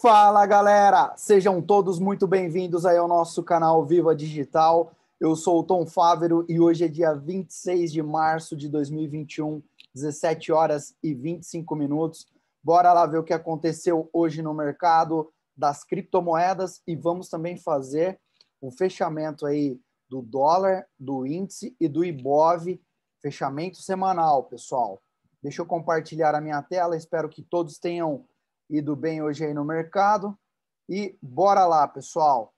Fala galera, sejam todos muito bem-vindos aí ao nosso canal Viva Digital. Eu sou o Tom Fávero e hoje é dia 26 de março de 2021, 17 horas e 25 minutos. Bora lá ver o que aconteceu hoje no mercado das criptomoedas e vamos também fazer o fechamento aí do dólar, do índice e do IBOV, fechamento semanal, pessoal. Deixa eu compartilhar a minha tela, espero que todos tenham ido bem hoje aí no mercado. E bora lá, pessoal.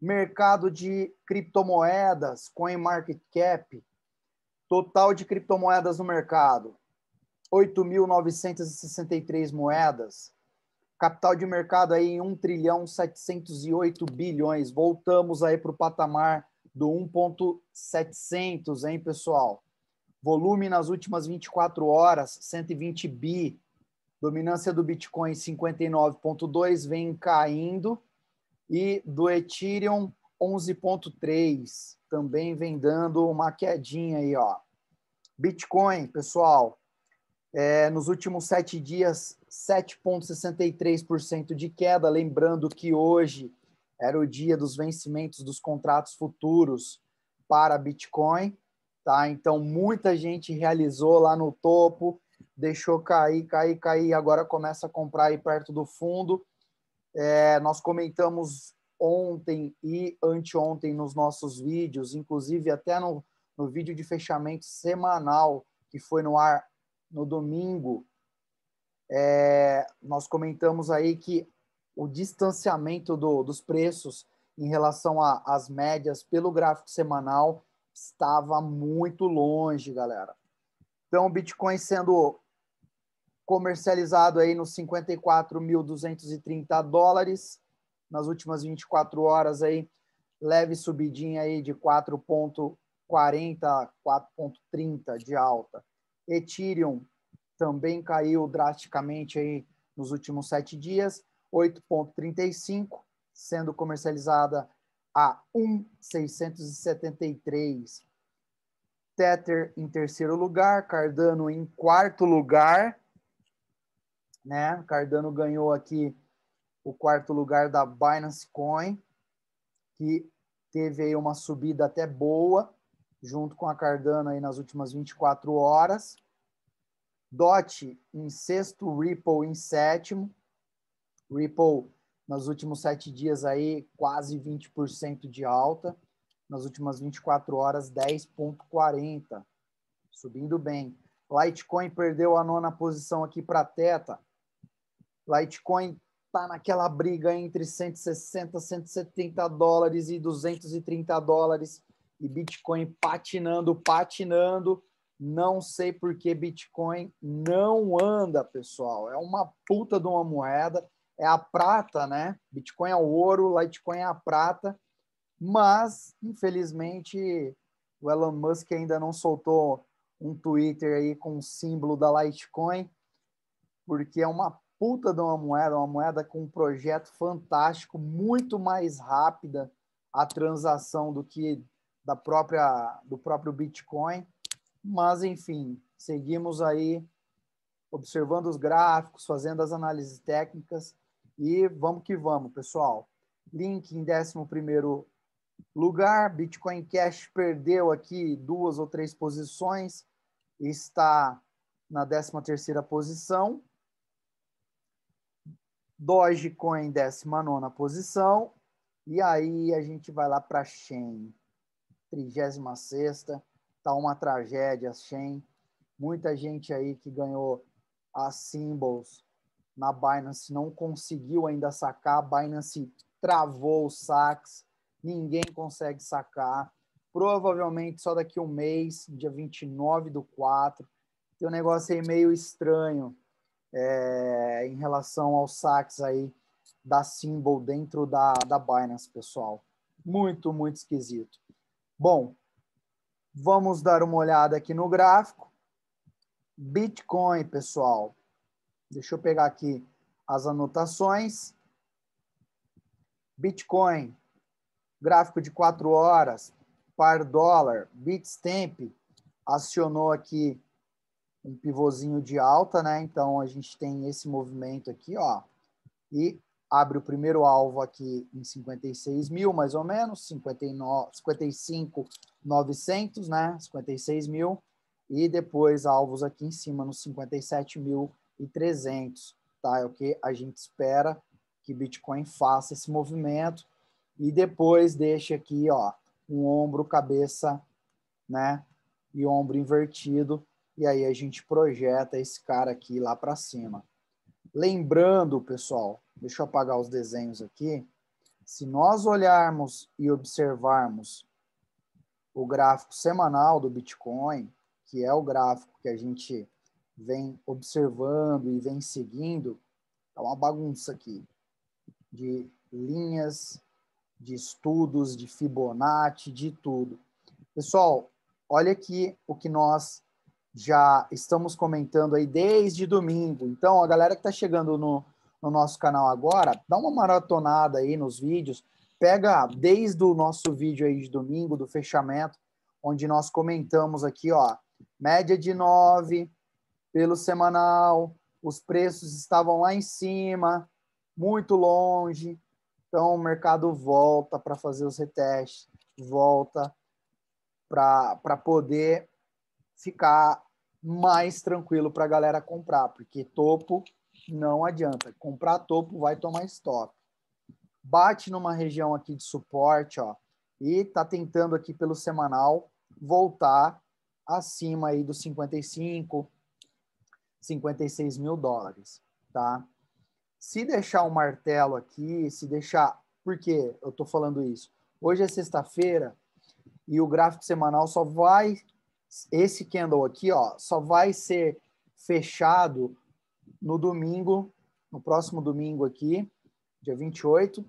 Mercado de criptomoedas, CoinMarketCap, total de criptomoedas no mercado, 8.963 moedas. Capital de mercado aí em 1 trilhão 708 bilhões. Voltamos aí para o patamar do 1.700, hein, pessoal? Volume nas últimas 24 horas, 120 bi. Dominância do Bitcoin 59.2 vem caindo e do Ethereum 11.3 também vem dando uma quedinha aí, ó. Bitcoin, pessoal, é, nos últimos sete dias, 7,63% de queda. Lembrando que hoje era o dia dos vencimentos dos contratos futuros para Bitcoin, tá? Então muita gente realizou lá no topo, deixou cair, cair, cair, agora começa a comprar aí perto do fundo. É, nós comentamos ontem e anteontem nos nossos vídeos, inclusive até no, no vídeo de fechamento semanal que foi no ar no domingo, é, nós comentamos aí que o distanciamento do, dos preços em relação às médias pelo gráfico semanal estava muito longe, galera. Então, o Bitcoin sendo comercializado aí nos 54.230 dólares nas últimas 24 horas aí, leve subidinha aí de 4.40 a 4.30 de alta. Ethereum também caiu drasticamente aí nos últimos sete dias, 8,35, sendo comercializada a 1,673. Tether em terceiro lugar, Cardano em quarto lugar, né? Cardano ganhou aqui o quarto lugar da Binance Coin, que teve aí uma subida até boa, junto com a Cardano aí nas últimas 24 horas. DOT em sexto, Ripple em sétimo. Ripple nos últimos sete dias aí quase 20% de alta. Nas últimas 24 horas, 10,40, subindo bem. Litecoin perdeu a nona posição aqui para Teta. Litecoin está naquela briga entre 160, 170 dólares e 230 dólares e Bitcoin patinando, patinando. Não sei por que Bitcoin não anda, pessoal. É uma puta de uma moeda. É a prata, né? Bitcoin é o ouro, Litecoin é a prata. Mas, infelizmente, o Elon Musk ainda não soltou um Twitter aí com o símbolo da Litecoin, porque é uma puta de uma moeda, uma moeda com um projeto fantástico, muito mais rápida a transação do que da própria do próprio Bitcoin, mas enfim, seguimos aí observando os gráficos, fazendo as análises técnicas e vamos que vamos, pessoal. Link em 11 lugar, Bitcoin Cash perdeu aqui duas ou três posições, está na 13ª posição. Dogecoin, 19 posição. E aí a gente vai lá para Shen. 36 tá uma tragédia, Shen. Muita gente aí que ganhou as symbols na Binance não conseguiu ainda sacar. A Binance travou os saques, ninguém consegue sacar. Provavelmente só daqui um mês, dia 29 do 4. Tem um negócio aí meio estranho é, em relação aos saques aí da symbol dentro da, da Binance, pessoal. Muito, muito esquisito. Bom, vamos dar uma olhada aqui no gráfico. Bitcoin, pessoal. Deixa eu pegar aqui as anotações. Bitcoin, gráfico de 4 horas, par dólar, Bitstamp acionou aqui um pivôzinho de alta, né? Então a gente tem esse movimento aqui, ó. E abre o primeiro alvo aqui em 56 mil, mais ou menos, 59, 55,900, né? 56 mil. E depois alvos aqui em cima nos 57.300, tá? É o que a gente espera que Bitcoin faça esse movimento. E depois deixa aqui, ó, um ombro, cabeça, né? E ombro invertido. E aí a gente projeta esse cara aqui lá para cima. Lembrando, pessoal, deixa eu apagar os desenhos aqui. Se nós olharmos e observarmos o gráfico semanal do Bitcoin, que é o gráfico que a gente vem observando e vem seguindo, é uma bagunça aqui de linhas, de estudos, de Fibonacci, de tudo. Pessoal, olha aqui o que nós já estamos comentando aí desde domingo. Então, a galera que está chegando no, no nosso canal agora, dá uma maratonada aí nos vídeos, pega desde o nosso vídeo aí de domingo, do fechamento, onde nós comentamos aqui, ó, média de 9 pelo semanal, os preços estavam lá em cima, muito longe, então o mercado volta para fazer os retestes, volta para poder ficar mais tranquilo para a galera comprar, porque topo não adianta. Comprar topo vai tomar stop. Bate numa região aqui de suporte, ó, e tá tentando aqui pelo semanal voltar acima aí dos 55, 56 mil dólares, tá? Se deixar o um martelo aqui, se deixar, por que eu tô falando isso? Hoje é sexta-feira e o gráfico semanal só vai esse candle aqui, ó, só vai ser fechado no domingo, no próximo domingo aqui, dia 28,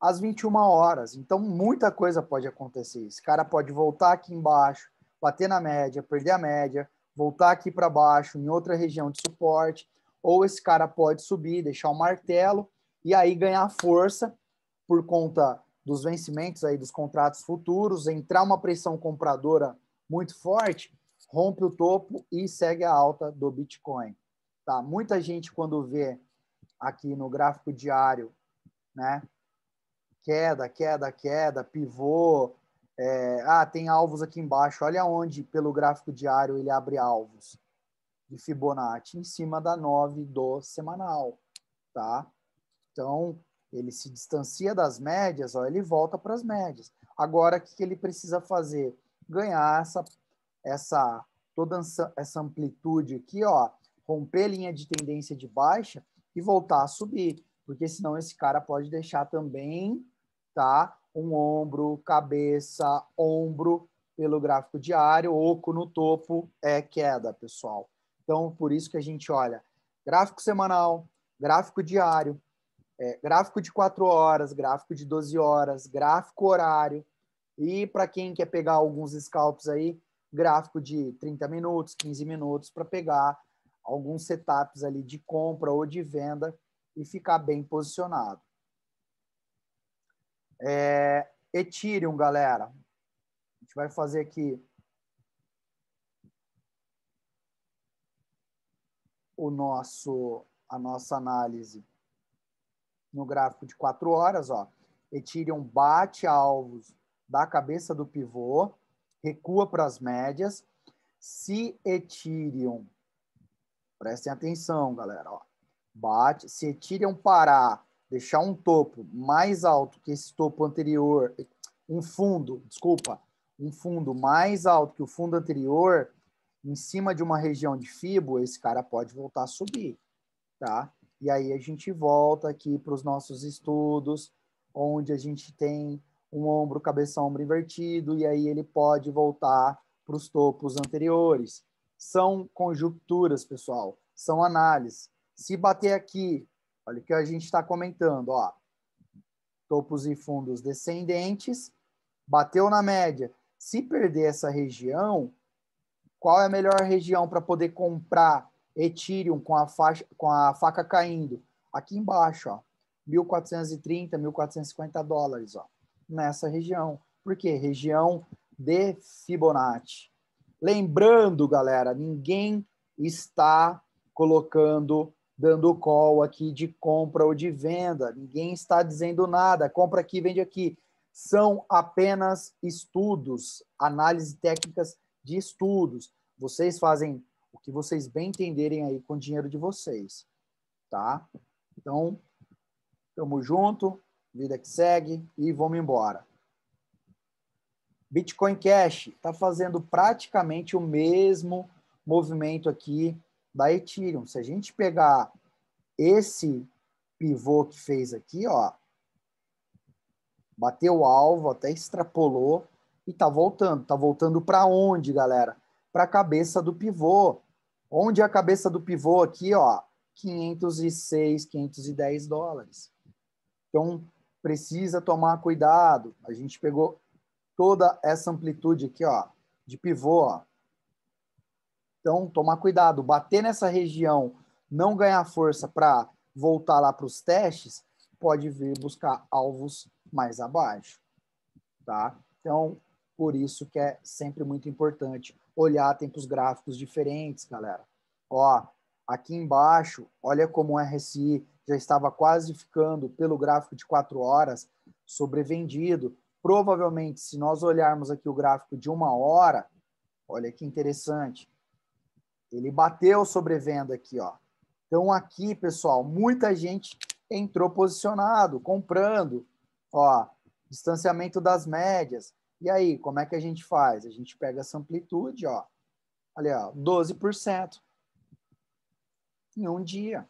às 21 horas. Então, muita coisa pode acontecer. Esse cara pode voltar aqui embaixo, bater na média, perder a média, voltar aqui para baixo, em outra região de suporte, ou esse cara pode subir, deixar o martelo e aí ganhar força por conta dos vencimentos aí dos contratos futuros, entrar uma pressão compradora muito forte, rompe o topo e segue a alta do Bitcoin. Tá? Muita gente, quando vê aqui no gráfico diário, né? Queda, queda, queda, pivô. É, ah, tem alvos aqui embaixo. Olha onde, pelo gráfico diário, ele abre alvos de Fibonacci em cima da 9 do semanal, tá? Então, ele se distancia das médias, ó, ele volta para as médias. Agora, o que ele precisa fazer? Ganhar essa, essa toda essa amplitude aqui, ó, romper linha de tendência de baixa e voltar a subir, porque senão esse cara pode deixar também, tá? Um ombro, cabeça, ombro pelo gráfico diário, oco no topo é queda, pessoal. Então, por isso que a gente olha gráfico semanal, gráfico diário, é, gráfico de 4 horas, gráfico de 12 horas, gráfico horário, e para quem quer pegar alguns scalps aí, gráfico de 30 minutos, 15 minutos, para pegar alguns setups ali de compra ou de venda e ficar bem posicionado. É, Ethereum, galera. A gente vai fazer aqui o nosso a nossa análise no gráfico de 4 horas, ó. Ethereum bate alvos da cabeça do pivô, recua para as médias. Se Ethereum, prestem atenção, galera, ó, bate, se Ethereum parar, deixar um topo mais alto que esse topo anterior, um fundo, desculpa, um fundo mais alto que o fundo anterior, em cima de uma região de Fibo, esse cara pode voltar a subir, tá? E aí a gente volta aqui para os nossos estudos, onde a gente tem um ombro, cabeça, ombro invertido, e aí ele pode voltar para os topos anteriores. São conjunturas, pessoal, são análises. Se bater aqui, olha o que a gente está comentando, ó, topos e fundos descendentes, bateu na média. Se perder essa região, qual é a melhor região para poder comprar Ethereum com a, faixa, com a faca caindo? Aqui embaixo, ó, 1.430, 1.450 dólares, ó nessa região. Por quê? Região de Fibonacci. Lembrando, galera, ninguém está colocando dando call aqui de compra ou de venda. Ninguém está dizendo nada. Compra aqui, vende aqui. São apenas estudos, análise técnicas de estudos. Vocês fazem o que vocês bem entenderem aí com o dinheiro de vocês, tá? Então, tamo junto, vida que segue e vamos embora. Bitcoin Cash está fazendo praticamente o mesmo movimento aqui da Ethereum. Se a gente pegar esse pivô que fez aqui, ó, bateu o alvo, até extrapolou e tá voltando. Tá voltando para onde, galera? Para a cabeça do pivô. Onde é a cabeça do pivô aqui, ó? 506, 510 dólares. Então, precisa tomar cuidado. A gente pegou toda essa amplitude aqui, ó, de pivô, ó. Então, tomar cuidado. Bater nessa região, não ganhar força para voltar lá para os testes, pode vir buscar alvos mais abaixo, tá? Então, por isso que é sempre muito importante olhar tempos gráficos diferentes, galera. Ó, aqui embaixo, olha como o RSI já estava quase ficando pelo gráfico de quatro horas sobrevendido. Provavelmente, se nós olharmos aqui o gráfico de uma hora, olha que interessante, ele bateu sobrevenda aqui, ó. Então aqui, pessoal, muita gente entrou posicionado, comprando, ó, distanciamento das médias. E aí, como é que a gente faz? A gente pega essa amplitude, ó. Olha, ó, 12% em um dia.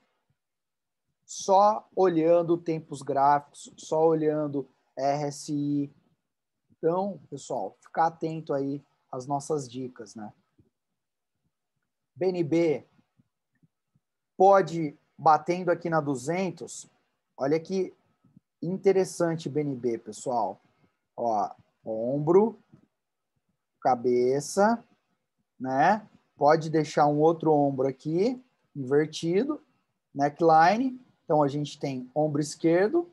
Só olhando tempos gráficos, só olhando RSI. Então, pessoal, ficar atento aí às nossas dicas, né? BNB pode, batendo aqui na 200, olha que interessante BNB, pessoal. Ó, ombro, cabeça, né? Pode deixar um outro ombro aqui, invertido, neckline. Então, a gente tem ombro esquerdo,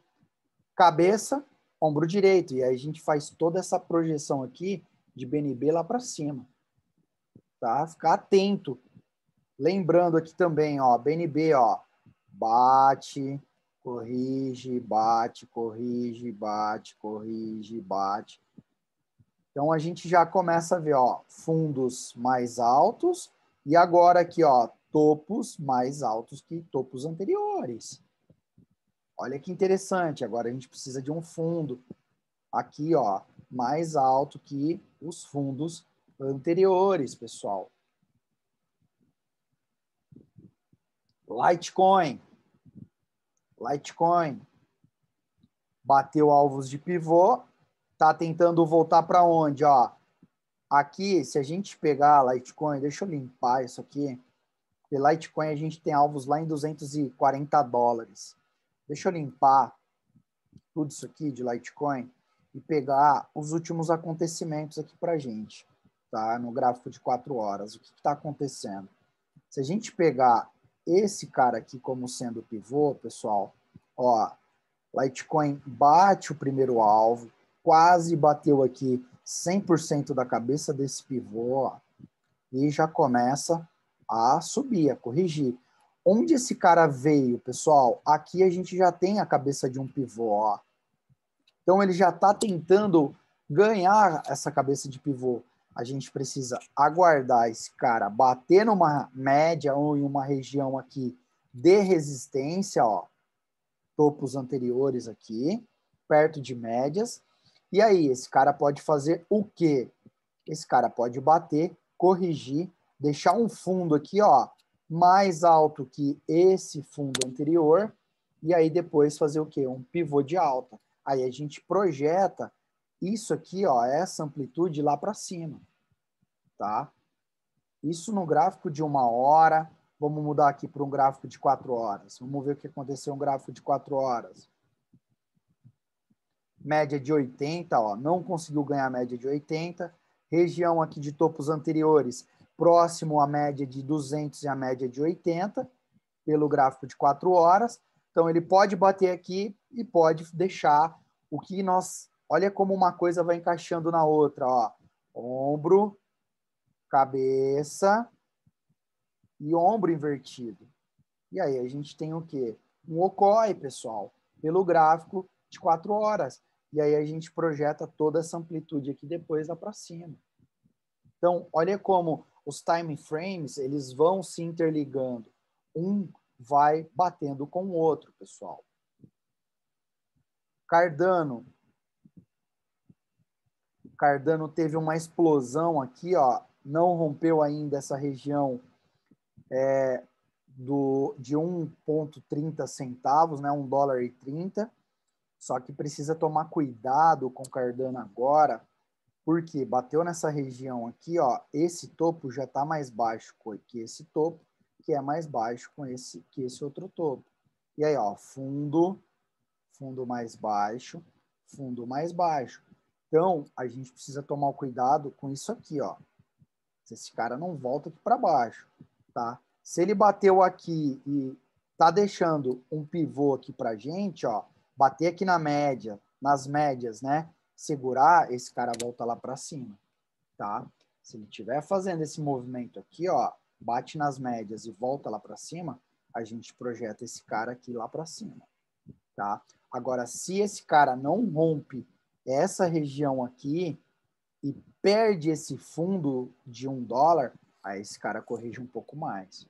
cabeça, ombro direito. E aí a gente faz toda essa projeção aqui de BNB lá para cima. Tá? Ficar atento Lembrando aqui também, ó, BNB, ó, bate, corrige, bate, corrige, bate, corrige, bate. Então a gente já começa a ver, ó, fundos mais altos e agora aqui, ó, topos mais altos que topos anteriores. Olha que interessante, agora a gente precisa de um fundo aqui, ó, mais alto que os fundos anteriores, pessoal. Litecoin. Litecoin. Bateu alvos de pivô. Tá tentando voltar para onde, ó? Aqui, se a gente pegar Litecoin, deixa eu limpar isso aqui. Porque Litecoin a gente tem alvos lá em 240 dólares. Deixa eu limpar tudo isso aqui de Litecoin e pegar os últimos acontecimentos aqui para gente, tá? No gráfico de quatro horas. O que está acontecendo? Se a gente pegar esse cara aqui como sendo pivô, pessoal, ó, Litecoin bate o primeiro alvo, quase bateu aqui 100% da cabeça desse pivô, ó, e já começa a subir, a corrigir. Onde esse cara veio, pessoal? Aqui a gente já tem a cabeça de um pivô, ó. Então ele já está tentando ganhar essa cabeça de pivô a gente precisa aguardar esse cara bater numa média ou em uma região aqui de resistência, ó, topos anteriores aqui, perto de médias. E aí, esse cara pode fazer o quê? Esse cara pode bater, corrigir, deixar um fundo aqui, ó, mais alto que esse fundo anterior, e aí depois fazer o quê? Um pivô de alta. Aí a gente projeta isso aqui, ó, essa amplitude lá para cima, tá? Isso no gráfico de uma hora. Vamos mudar aqui para um gráfico de quatro horas. Vamos ver o que aconteceu no gráfico de quatro horas. Média de 80, ó, não conseguiu ganhar média de 80. Região aqui de topos anteriores, próximo à média de 200 e a média de 80, pelo gráfico de quatro horas. Então, ele pode bater aqui e pode deixar o que nós Olha como uma coisa vai encaixando na outra, ó. Ombro, cabeça e ombro invertido. E aí a gente tem o quê? Um OCOI, pessoal, pelo gráfico de quatro horas. E aí a gente projeta toda essa amplitude aqui depois lá para cima. Então, olha como os time frames, eles vão se interligando. Um vai batendo com o outro, pessoal. Cardano. Cardano teve uma explosão aqui, ó, não rompeu ainda essa região é, do, de 1,30 centavos, né, 1 dólar e 30. Só que precisa tomar cuidado com Cardano agora, porque bateu nessa região aqui, ó, esse topo já está mais baixo que esse topo, que é mais baixo com esse que esse outro topo. E aí, ó, fundo, fundo mais baixo, fundo mais baixo. Então, a gente precisa tomar cuidado com isso aqui, ó. Se esse cara não volta aqui para baixo, tá? Se ele bateu aqui e tá deixando um pivô aqui para gente, ó, bater aqui na média, nas médias, né? Segurar, esse cara volta lá para cima, tá? Se ele estiver fazendo esse movimento aqui, ó, bate nas médias e volta lá para cima, a gente projeta esse cara aqui lá para cima, tá? Agora, se esse cara não rompe essa região aqui e perde esse fundo de um dólar, aí esse cara corrige um pouco mais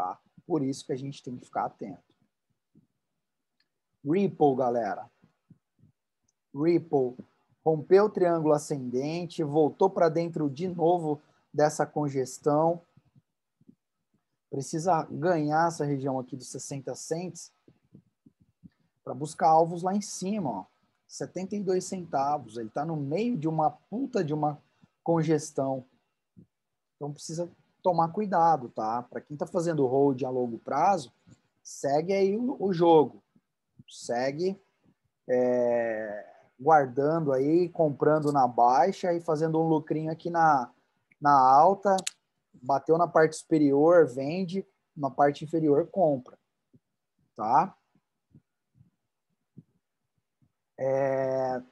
tá? Por isso que a gente tem que ficar atento. Ripple, galera. Ripple rompeu o triângulo ascendente, voltou para dentro de novo dessa congestão. Precisa ganhar essa região aqui dos 60 cents para buscar alvos lá em cima, ó. 72 centavos. Ele está no meio de uma puta de uma congestão. Então precisa tomar cuidado, tá? Para quem está fazendo hold a longo prazo, segue aí o, jogo, segue é, guardando aí, comprando na baixa e fazendo um lucrinho aqui na, na alta, bateu na parte superior, vende, na parte inferior, compra, tá? É,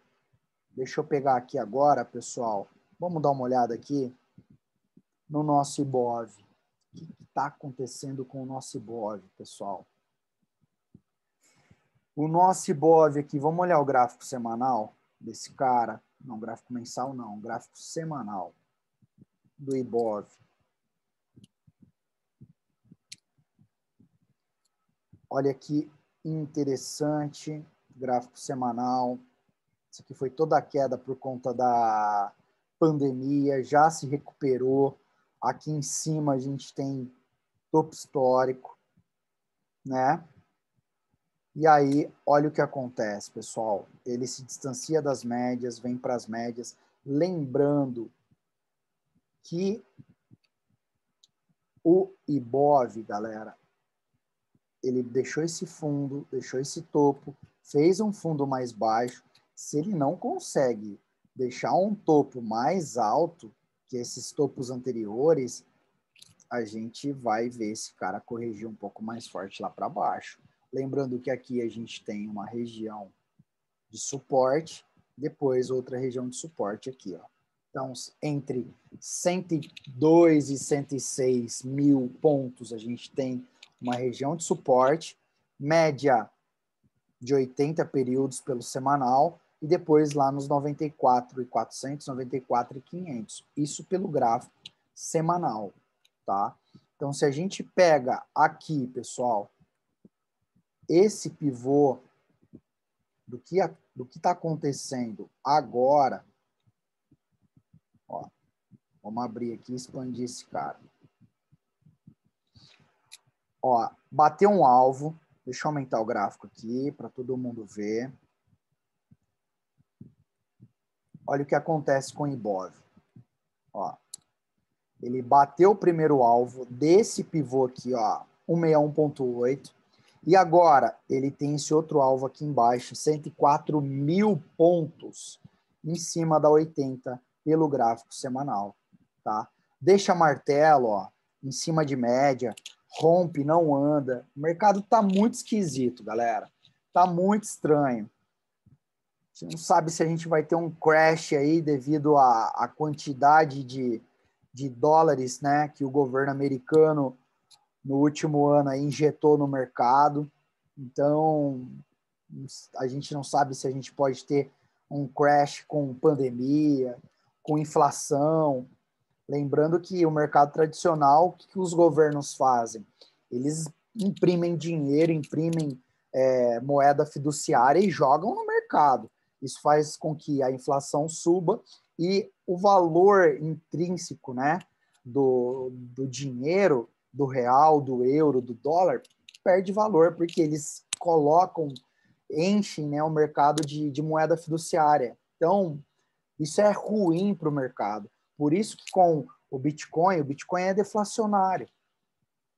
deixa eu pegar aqui agora, pessoal. Vamos dar uma olhada aqui no nosso IBOV. O que está acontecendo com o nosso IBOV, pessoal? O nosso IBOV aqui, vamos olhar o gráfico semanal desse cara. Não, gráfico mensal não, gráfico semanal do IBOV. Olha que interessante, gráfico semanal. Isso aqui foi toda a queda por conta da pandemia, já se recuperou. Aqui em cima a gente tem topo histórico, né? E aí, olha o que acontece, pessoal. Ele se distancia das médias, vem para as médias, lembrando que o IBOV, galera, ele deixou esse fundo, deixou esse topo, fez um fundo mais baixo. Se ele não consegue deixar um topo mais alto, que esses topos anteriores, a gente vai ver esse cara corrigir um pouco mais forte lá para baixo. Lembrando que aqui a gente tem uma região de suporte, depois outra região de suporte aqui, ó. Então, entre 102 e 106 mil pontos, a gente tem uma região de suporte, média de 80 períodos pelo semanal, e depois lá nos 94 e 400, 94 e 500. Isso pelo gráfico semanal, tá? Então, se a gente pega aqui, pessoal, esse pivô do que do que está acontecendo agora, ó, vamos abrir aqui e expandir esse cara. Ó, bateu um alvo, deixa eu aumentar o gráfico aqui para todo mundo ver. Olha o que acontece com o Ibov. Ó, ele bateu o primeiro alvo desse pivô aqui, ó, 161.8. E agora ele tem esse outro alvo aqui embaixo, 104 mil pontos em cima da 80 pelo gráfico semanal, tá? Deixa martelo, ó, em cima de média, rompe, não anda. O mercado tá muito esquisito, galera. Tá muito estranho gente não sabe se a gente vai ter um crash aí devido à, à quantidade de, de dólares né, que o governo americano no último ano aí injetou no mercado. Então, a gente não sabe se a gente pode ter um crash com pandemia, com inflação. Lembrando que o mercado tradicional, o que os governos fazem? Eles imprimem dinheiro, imprimem é, moeda fiduciária e jogam no mercado. Isso faz com que a inflação suba e o valor intrínseco né, do, do dinheiro, do real, do euro, do dólar, perde valor, porque eles colocam, enchem né, o mercado de, de moeda fiduciária. Então, isso é ruim para o mercado. Por isso que com o Bitcoin, o Bitcoin é deflacionário.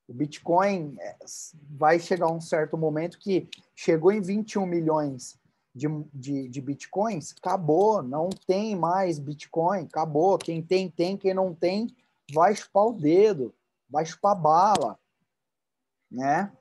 O Bitcoin é, vai chegar um certo momento que chegou em 21 milhões de, de, de Bitcoins, acabou, não tem mais Bitcoin, acabou. Quem tem, tem, quem não tem, vai chupar o dedo, vai chupar bala, né?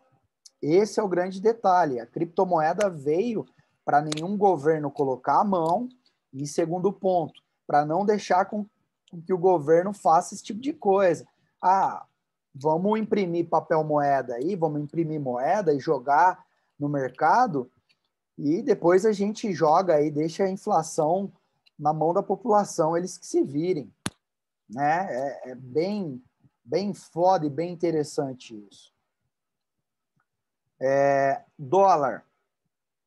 Esse é o grande detalhe. A criptomoeda veio para nenhum governo colocar a mão, e segundo ponto, para não deixar com, com que o governo faça esse tipo de coisa. Ah, vamos imprimir papel moeda aí, vamos imprimir moeda e jogar no mercado e depois a gente joga aí, deixa a inflação na mão da população, eles que se virem, né? É, é bem, bem foda e bem interessante isso. É, dólar.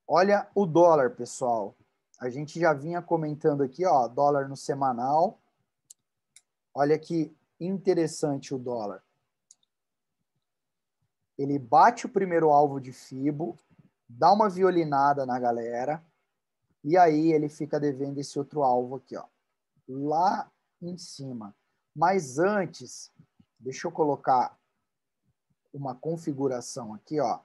Olha o dólar, pessoal. A gente já vinha comentando aqui, ó, dólar no semanal. Olha que interessante o dólar ele bate o primeiro alvo de Fibo, dá uma violinada na galera, e aí ele fica devendo esse outro alvo aqui, ó, lá em cima. Mas antes, deixa eu colocar uma configuração aqui, ó,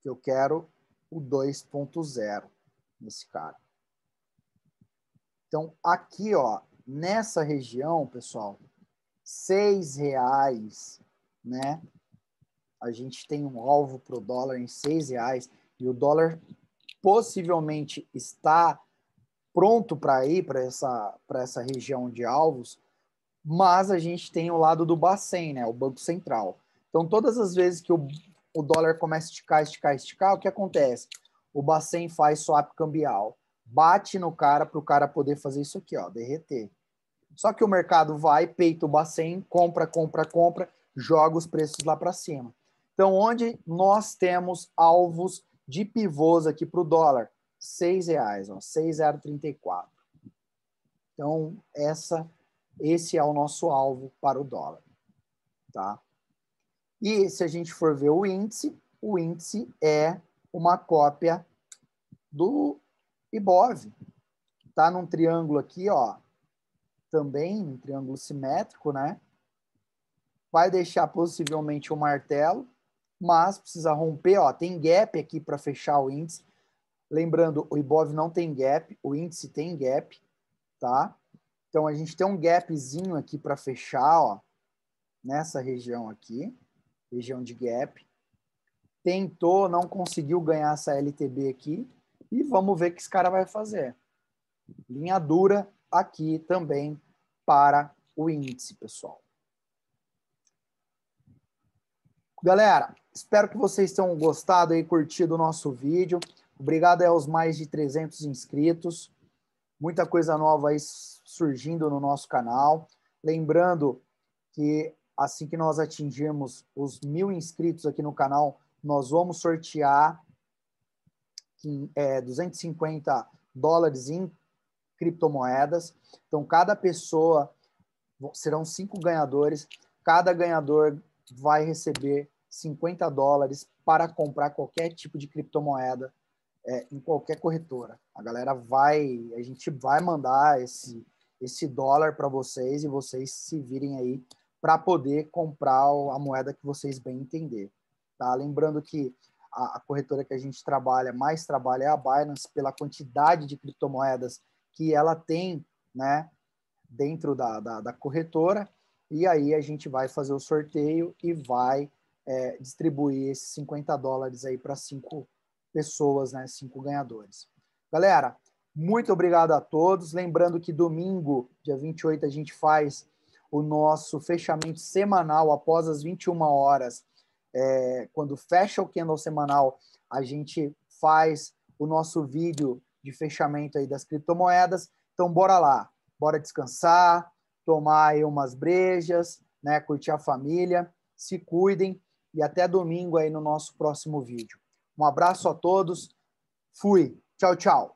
que eu quero o 2.0 nesse cara. Então, aqui, ó, nessa região, pessoal, seis reais né? A gente tem um alvo para o dólar em seis reais e o dólar possivelmente está pronto para ir para essa, essa região de alvos, mas a gente tem o lado do Bacen, né? O Banco Central. Então, todas as vezes que o, o dólar começa a esticar, esticar, esticar, o que acontece? O Bacen faz swap cambial, bate no cara para o cara poder fazer isso aqui, ó, derreter. Só que o mercado vai, peita o Bacen, compra, compra, compra, joga os preços lá para cima. Então, onde nós temos alvos de pivôs aqui para o dólar? R$ reais, ó, 6,034. Então, essa, esse é o nosso alvo para o dólar. Tá? E se a gente for ver o índice, o índice é uma cópia do IBOV. Tá num triângulo aqui, ó, também um triângulo simétrico, né? vai deixar possivelmente o um martelo, mas precisa romper, ó, tem gap aqui para fechar o índice. Lembrando, o Ibov não tem gap, o índice tem gap, tá? Então a gente tem um gapzinho aqui para fechar, ó, nessa região aqui, região de gap. Tentou, não conseguiu ganhar essa LTB aqui e vamos ver o que esse cara vai fazer. Linha dura aqui também para o índice, pessoal. Galera, espero que vocês tenham gostado e curtido o nosso vídeo. Obrigado aos mais de 300 inscritos. Muita coisa nova aí surgindo no nosso canal. Lembrando que assim que nós atingirmos os mil inscritos aqui no canal, nós vamos sortear é, 250 dólares em criptomoedas. Então, cada pessoa serão cinco ganhadores. Cada ganhador vai receber 50 dólares para comprar qualquer tipo de criptomoeda é, em qualquer corretora. A galera vai, a gente vai mandar esse, esse dólar para vocês e vocês se virem aí para poder comprar a moeda que vocês bem entender. Tá? Lembrando que a, corretora que a gente trabalha, mais trabalha é a Binance, pela quantidade de criptomoedas que ela tem né, dentro da, da, da corretora. E aí a gente vai fazer o sorteio e vai é, distribuir esses 50 dólares aí para cinco pessoas, né? Cinco ganhadores. Galera, muito obrigado a todos. Lembrando que domingo, dia 28, a gente faz o nosso fechamento semanal após as 21 horas. É, quando fecha o candle semanal, a gente faz o nosso vídeo de fechamento aí das criptomoedas. Então, bora lá, bora descansar, tomar aí umas brejas, né, curtir a família, se cuidem e até domingo aí no nosso próximo vídeo. Um abraço a todos, fui, tchau, tchau.